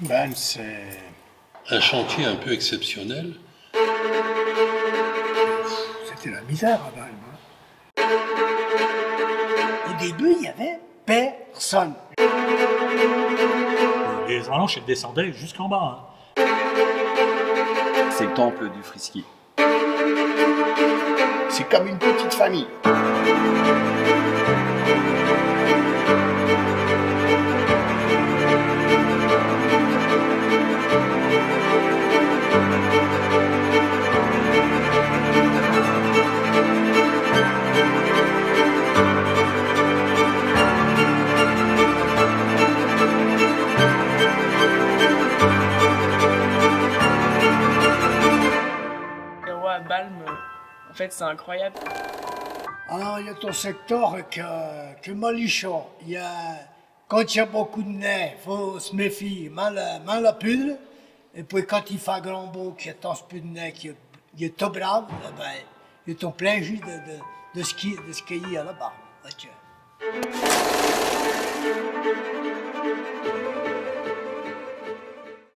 Ben, c'est Un chantier un peu exceptionnel. C'était la misère à Balme. hein. Au début, il y avait personne. Les avalanches, elles descendaient jusqu'en bas. hein. C'est le temple du Frisky. C'est comme une petite famille. À Balme, en fait, c'est incroyable. Alors, il y a ton secteur que, que Malichon. Il y a, quand il y a beaucoup de il faut se méfier. Mal, mal la pulle. Et puis, quand il fait grand beau, qu'il y a tant de neige, qu'il y a- tout brave, eh ben, il y a ton plein jus de, de, de, ski, de skier là-bas. Ok.